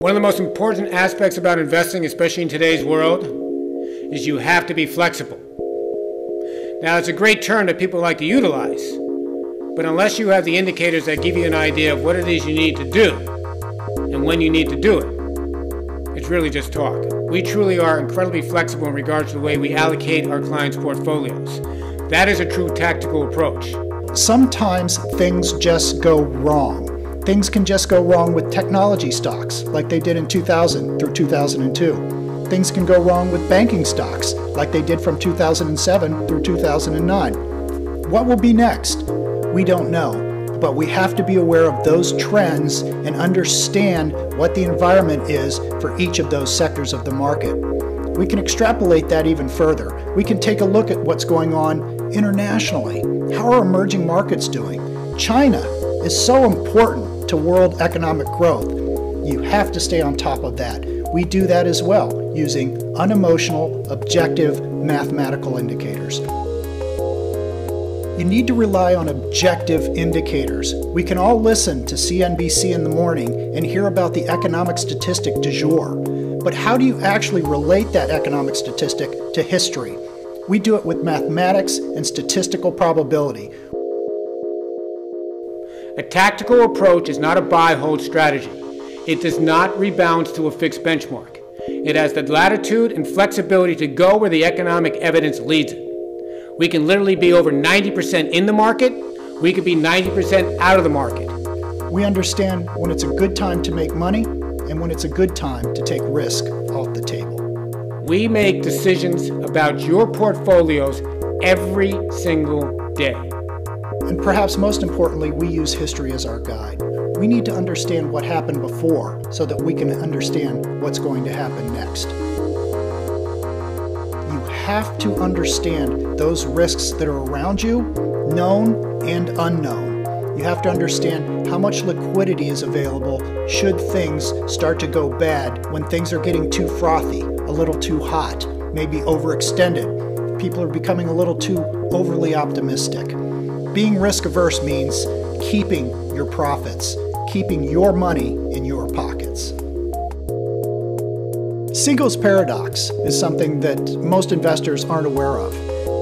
One of the most important aspects about investing, especially in today's world, is you have to be flexible. Now, it's a great term that people like to utilize, but unless you have the indicators that give you an idea of what it is you need to do and when you need to do it, it's really just talk. We truly are incredibly flexible in regards to the way we allocate our clients' portfolios. That is a true tactical approach. Sometimes things just go wrong. Things can just go wrong with technology stocks, like they did in 2000 through 2002. Things can go wrong with banking stocks, like they did from 2007 through 2009. What will be next? We don't know, but we have to be aware of those trends and understand what the environment is for each of those sectors of the market. We can extrapolate that even further. We can take a look at what's going on internationally. How are emerging markets doing? China is so important to world economic growth. You have to stay on top of that. We do that as well using unemotional, objective mathematical indicators. You need to rely on objective indicators. We can all listen to CNBC in the morning and hear about the economic statistic du jour. But how do you actually relate that economic statistic to history? We do it with mathematics and statistical probability. A tactical approach is not a buy hold strategy. It does not rebound to a fixed benchmark. It has the latitude and flexibility to go where the economic evidence leads it. We can literally be over 90% in the market, we could be 90% out of the market. We understand when it's a good time to make money and when it's a good time to take risk off the table. We make decisions about your portfolios every single day. And perhaps most importantly, we use history as our guide. We need to understand what happened before so that we can understand what's going to happen next. You have to understand those risks that are around you, known and unknown. You have to understand how much liquidity is available should things start to go bad when things are getting too frothy, a little too hot, maybe overextended. People are becoming a little too overly optimistic. Being risk averse means keeping your profits, keeping your money in your pockets. Siegel's paradox is something that most investors aren't aware of.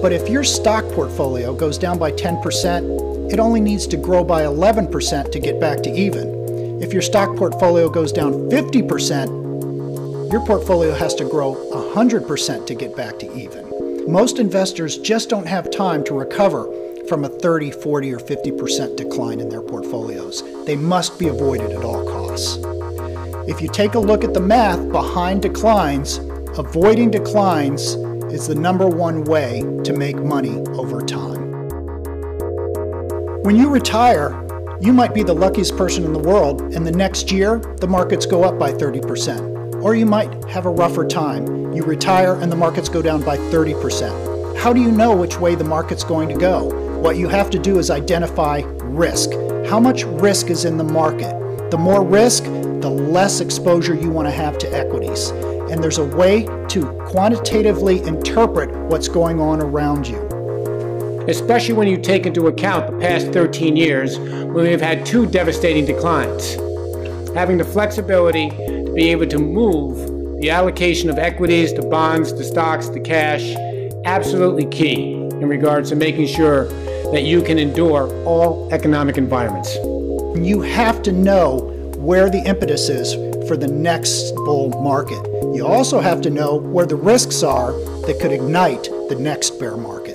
But if your stock portfolio goes down by 10%, it only needs to grow by 11% to get back to even. If your stock portfolio goes down 50%, your portfolio has to grow 100% to get back to even. Most investors just don't have time to recover from a 30, 40, or 50% decline in their portfolios. They must be avoided at all costs. If you take a look at the math behind declines, avoiding declines is the number one way to make money over time. When you retire, you might be the luckiest person in the world, and the next year, the markets go up by 30%. Or you might have a rougher time. You retire and the markets go down by 30%. How do you know which way the market's going to go? What you have to do is identify risk. How much risk is in the market? The more risk, the less exposure you want to have to equities. And there's a way to quantitatively interpret what's going on around you. Especially when you take into account the past 13 years when we've had two devastating declines. Having the flexibility to be able to move the allocation of equities to bonds to stocks to cash, absolutely key in regards to making sure that you can endure all economic environments. You have to know where the impetus is for the next bull market. You also have to know where the risks are that could ignite the next bear market.